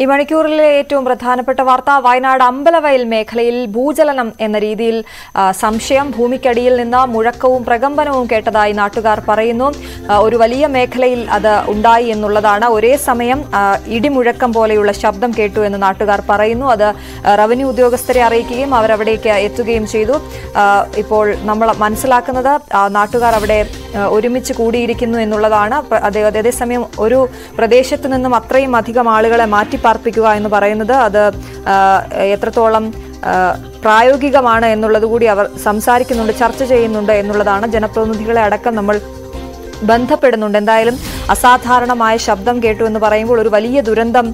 ഈ മണിക്കൂറിലെ ഏറ്റവും പ്രധാനപ്പെട്ട വാർത്ത വയനാട് അമ്പലവയൽ മേഖലയിൽ ഭൂചലനം എന്ന രീതിയിൽ സംശയം ഭൂമിക്കടിയിൽ നിന്ന് മുഴക്കവും പ്രകമ്പനവും കേട്ടതായി നാട്ടുകാർ പറയുന്നു. ഒരു വലിയ മേഖലയിൽ അത് ഉണ്ടായി എന്നുള്ളതാണ്. ഒരേ സമയം ഇടിമുഴക്കം പോലെയുള്ള ശബ്ദം കേട്ടു എന്ന് നാട്ടുകാർ പറയുന്നു. അത് റവന്യൂ ഉദ്യോഗസ്ഥരെ അറിയിക്കുകയും അവരവിടേക്ക് എത്തുകയും ചെയ്തു. ഇപ്പോൾ നമ്മൾ മനസ്സിലാക്കുന്നത് നാട്ടുകാർ അവിടെ ഒരുമിച്ച് കൂടിയിരിക്കുന്നു എന്നുള്ളതാണ്. അതേസമയം ഒരു പ്രദേശത്ത് നിന്നും അത്രയും അധികം ആളുകളെ മാറ്റിപ്പാർപ്പിക്കുക എന്ന് പറയുന്നത് അത് എത്രത്തോളം പ്രായോഗികമാണ് എന്നുള്ളത് കൂടി അവർ സംസാരിക്കുന്നുണ്ട് ചർച്ച ചെയ്യുന്നുണ്ട് എന്നുള്ളതാണ്. ജനപ്രതിനിധികളെ അടക്കം നമ്മൾ ബന്ധപ്പെടുന്നുണ്ട്. എന്തായാലും അസാധാരണമായ ശബ്ദം കേട്ടു എന്ന് പറയുമ്പോൾ ഒരു വലിയ ദുരന്തം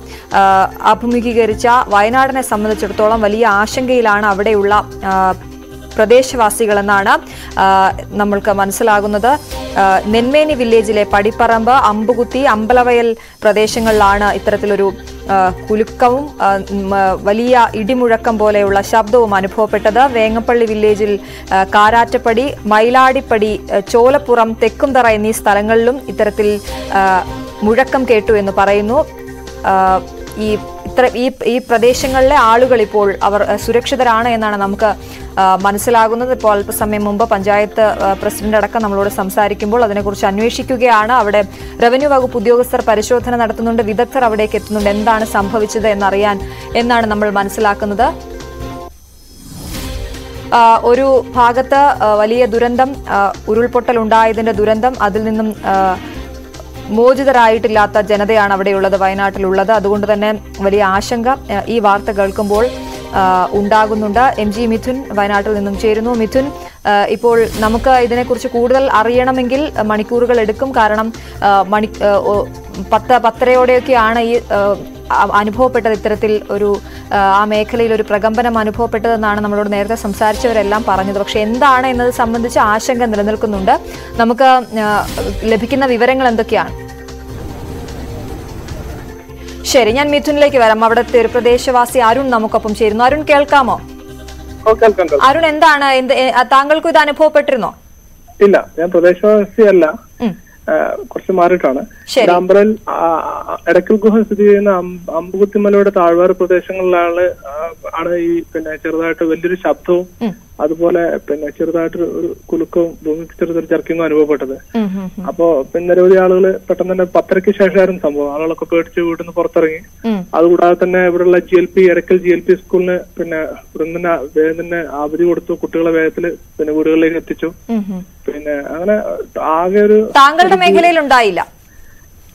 അഭിമുഖീകരിച്ച വയനാടിനെ സംബന്ധിച്ചിടത്തോളം വലിയ ആശങ്കയിലാണ് അവിടെയുള്ള പ്രദേശവാസികളെന്നാണ് നമ്മൾക്ക് മനസ്സിലാകുന്നത്. നെന്മേനി വില്ലേജിലെ പടിപ്പറമ്പ് അമ്പുകുത്തി അമ്പലവയൽ പ്രദേശങ്ങളിലാണ് ഇത്തരത്തിലൊരു കുലുക്കവും വലിയ ഇടിമുഴക്കം പോലെയുള്ള ശബ്ദവും അനുഭവപ്പെട്ടത് വേങ്ങപ്പള്ളി വില്ലേജിൽ കാരാറ്റപ്പടി മൈലാടിപ്പടി ചോലപ്പുറം തെക്കുംതറ എന്നീ സ്ഥലങ്ങളിലും ഇത്തരത്തിൽ മുഴക്കം കേട്ടു എന്ന് പറയുന്നു. ഈ ഇത്ര ഈ ഈ പ്രദേശങ്ങളിലെ ആളുകൾ ഇപ്പോൾ അവർ സുരക്ഷിതരാണ് എന്നാണ് നമുക്ക് മനസ്സിലാകുന്നത്. ഇപ്പോൾ അല്പസമയം മുമ്പ് പഞ്ചായത്ത് പ്രസിഡന്റ് അടക്കം നമ്മളോട് സംസാരിക്കുമ്പോൾ അതിനെക്കുറിച്ച് അന്വേഷിക്കുകയാണ്. അവിടെ റവന്യൂ വകുപ്പ് ഉദ്യോഗസ്ഥർ പരിശോധന നടത്തുന്നുണ്ട്. വിദഗ്ധർ അവിടേക്ക് എത്തുന്നുണ്ട്. എന്താണ് സംഭവിച്ചത് എന്നറിയാൻ എന്നാണ് നമ്മൾ മനസ്സിലാക്കുന്നത്. ഒരു ഭാഗത്ത് വലിയ ദുരന്തം ഉരുൾപൊട്ടൽ ഉണ്ടായതിന്റെ ദുരന്തം അതിൽ നിന്നും മോചിതരായിട്ടില്ലാത്ത ജനതയാണ് അവിടെയുള്ളത് വയനാട്ടിലുള്ളത്. അതുകൊണ്ട് തന്നെ വലിയ ആശങ്ക ഈ വാർത്ത കേൾക്കുമ്പോൾ ഉണ്ടാകുന്നുണ്ട്. എം ജി മിഥുൻ വയനാട്ടിൽ നിന്നും ചേരുന്നു. മിഥുൻ ഇപ്പോൾ നമുക്ക് ഇതിനെക്കുറിച്ച് കൂടുതൽ അറിയണമെങ്കിൽ മണിക്കൂറുകൾ എടുക്കും. കാരണം മണി പത്ത് പത്തരയോടെയൊക്കെയാണ് ഈ അനുഭവപ്പെട്ടത്. ഇത്തരത്തിൽ ഒരു ആ മേഖലയിൽ ഒരു പ്രകമ്പനം അനുഭവപ്പെട്ടതെന്നാണ് നമ്മളോട് നേരത്തെ സംസാരിച്ചവരെല്ലാം പറഞ്ഞത്. പക്ഷേ എന്താണ് എന്നത് സംബന്ധിച്ച് ആശങ്ക നിലനിൽക്കുന്നുണ്ട്. നമുക്ക് ലഭിക്കുന്ന വിവരങ്ങൾ എന്തൊക്കെയാണ്? ശരി ഞാൻ മിഥുനിലേക്ക് വരാം. അവിടുത്തെ ഒരു പ്രദേശവാസി അരുൺ നമുക്കൊപ്പം ചേരുന്നു. അരുൺ കേൾക്കാമോ? അരുൺ എന്താണ്? എന്ത് താങ്കൾക്കും ഇത് അനുഭവപ്പെട്ടിരുന്നോ? ഇല്ല ഞാൻ പ്രദേശവാസിയല്ല. കുറച്ച് മാറിയിട്ടാണ്. ഡാമ്പറൽ എടക്കൽ ഗുഹ സ്ഥിതി ചെയ്യുന്ന അമ്പ- അമ്പുകുത്തിമലയുടെ താഴ്വാര പ്രദേശങ്ങളിലാണ് ആണ് ഈ പിന്നെ ചെറുതായിട്ട് വലിയൊരു ശബ്ദവും. അതുപോലെ പിന്നെ ചെറുതായിട്ട് ഒരു കുലുക്കവും ഭൂമിക്ക് ചെറുതൊരു ചർക്കിങ്ങും അനുഭവപ്പെട്ടത്. അപ്പോ പിന്നെ നിരവധി ആളുകൾ പെട്ടെന്ന് തന്നെ പത്തരയ്ക്ക് ശേഷമായിരുന്നു സംഭവം. ആളുകളൊക്കെ പേടിച്ച് വീട്ടിൽ നിന്ന് പുറത്തിറങ്ങി. അതുകൂടാതെ തന്നെ ഇവിടെയുള്ള G L P Edakkal G L P സ്കൂളിന് പിന്നെ ഇവിടെ തന്നെ വേഗം തന്നെ അവധി കൊടുത്തു. കുട്ടികളെ വേഗത്തിൽ പിന്നെ വീടുകളിലേക്ക് എത്തിച്ചു. പിന്നെ അങ്ങനെ ആകെ ഒരു താങ്കളുടെ മേഖലയിൽ ഉണ്ടായില്ല?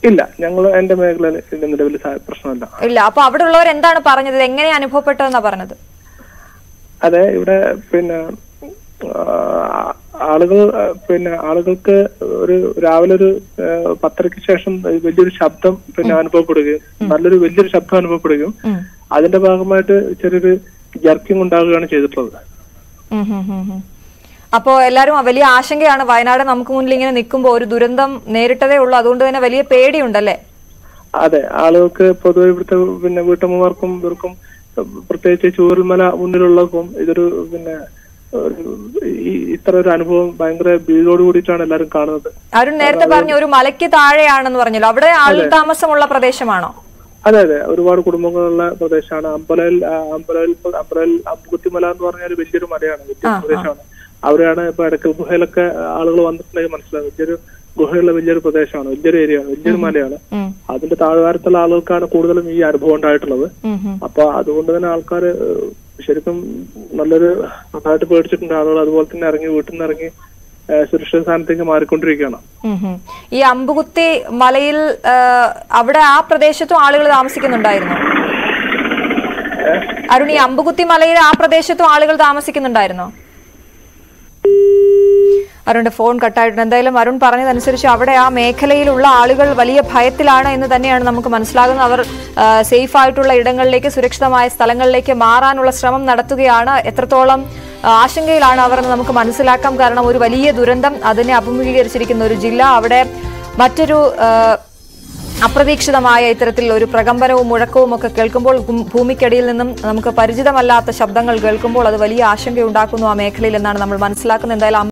ഇല്ല. ഞങ്ങൾ എന്റെ മേഖലയിൽ നിലവിൽ പ്രശ്നമല്ല. ഇല്ല. അപ്പൊ അവിടെ ഉള്ളവർ എന്താണ് പറഞ്ഞത്? എങ്ങനെ അനുഭവപ്പെട്ടതെന്നാ പറഞ്ഞത്? അതെ ഇവിടെ പിന്നെ ആളുകൾ പിന്നെ ആളുകൾക്ക് ഒരു രാവിലെ ഒരു പത്തരയ്ക്ക് ശേഷം വലിയൊരു ശബ്ദം പിന്നെ അനുഭവപ്പെടുകയും നല്ലൊരു വലിയൊരു ശബ്ദം അനുഭവപ്പെടുകയും അതിന്റെ ഭാഗമായിട്ട് ചെറിയൊരു ജർക്കിംഗ് ഉണ്ടാവുകയാണ് ചെയ്തിട്ടുള്ളത്. അപ്പോ എല്ലാരും വലിയ ആശങ്കയാണ്. വയനാട് നമുക്ക് മുന്നിൽ ഇങ്ങനെ നിൽക്കുമ്പോൾ ഒരു ദുരന്തം നേരിട്ടതേ ഉള്ളൂ. അതുകൊണ്ട് തന്നെ വലിയ പേടിയുണ്ടല്ലേ? അതെ ആളുകൾക്ക് പൊതുവെ ഇവിടുത്തെ പിന്നെ വീട്ടമ്മമാർക്കും ഇവർക്കും പ്രത്യേകിച്ച് ചൂരൽമല മുന്നിലുള്ളവർക്കും ഇതൊരു പിന്നെ ഇത്ര ഒരു അനുഭവം ഭയങ്കര ഭീതിയോട് കൂടിയിട്ടാണ് എല്ലാവരും കാണുന്നത്. അരുൺ നേരത്തെ പറഞ്ഞു ഒരു മലയ്ക്ക് താഴെയാണെന്ന് പറഞ്ഞല്ലോ. അവിടെ ആൾ താമസമുള്ള പ്രദേശമാണോ? അതെ അതെ. ഒരുപാട് കുടുംബങ്ങളുള്ള പ്രദേശമാണ്. അമ്പലയിൽ അമ്പലയിൽ അമ്പലയിൽ അമ്പുകുത്തിമല എന്ന് പറഞ്ഞ ഒരു വലിയൊരു മലയാണ്. വലിയൊരു പ്രദേശമാണ്. അവിടെയാണ് ഇപ്പൊ ഇടയ്ക്കൽ ഗുഹയിലൊക്കെ ആളുകൾ വന്നിട്ടുണ്ടെങ്കിൽ മനസ്സിലാവും. വലിയൊരു ഗുഹയുള്ള വലിയൊരു പ്രദേശമാണ്. വലിയൊരു ഏരിയ ആണ് വലിയൊരു മലയാണ്. അതിന്റെ താഴ്വാരത്തുള്ള ആളുകൾക്കാണ് കൂടുതലും ഈ അനുഭവം ഉണ്ടായിട്ടുള്ളത്. അപ്പൊ അതുകൊണ്ട് തന്നെ ആൾക്കാർ ശരിക്കും നല്ലൊരു നന്നായിട്ട് പേടിച്ചിട്ടുണ്ട്. ആളുകൾ അതുപോലെ തന്നെ ഇറങ്ങി വീട്ടിൽ നിന്ന് ഇറങ്ങി സുരക്ഷിത സ്ഥാനത്തേക്ക് മാറിക്കൊണ്ടിരിക്കുകയാണ്. ഈ അമ്പുകുത്തി മലയിൽ അവിടെ ആ പ്രദേശത്തും ആളുകൾ താമസിക്കുന്നുണ്ടായിരുന്നു? അരുൺ ഈ അമ്പുകുത്തി മലയിൽ ആ പ്രദേശത്തും ആളുകൾ താമസിക്കുന്നുണ്ടായിരുന്നോ? അരുണിന്റെ ഫോൺ കട്ടായിട്ടുണ്ട്. എന്തായാലും അരുൺ പറഞ്ഞതനുസരിച്ച് അവിടെ ആ മേഖലയിലുള്ള ആളുകൾ വലിയ ഭയത്തിലാണ് എന്ന് തന്നെയാണ് നമുക്ക് മനസ്സിലാകുന്നത്. അവർ സേഫ് ആയിട്ടുള്ള ഇടങ്ങളിലേക്ക് സുരക്ഷിതമായ സ്ഥലങ്ങളിലേക്ക് മാറാനുള്ള ശ്രമം നടത്തുകയാണ്. എത്രത്തോളം ആശങ്കയിലാണ് അവർ എന്ന് നമുക്ക് മനസ്സിലാക്കാം. കാരണം ഒരു വലിയ ദുരന്തം അതിനെ അഭിമുഖീകരിച്ചിരിക്കുന്ന ഒരു ജില്ല. അവിടെ മറ്റൊരു അപ്രതീക്ഷിതമായ ഇത്തരത്തിൽ ഒരു പ്രകമ്പനവും മുഴക്കവും ഒക്കെ കേൾക്കുമ്പോൾ ഭൂമിക്കടിയിൽ നിന്നും നമുക്ക് പരിചിതമല്ലാത്ത ശബ്ദങ്ങൾ കേൾക്കുമ്പോൾ അത് വലിയ ആശങ്കയുണ്ടാക്കുന്നു ആ മേഖലയിൽ എന്നാണ് നമ്മൾ മനസ്സിലാക്കുന്നത്. എന്തായാലും